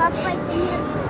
Папа держит.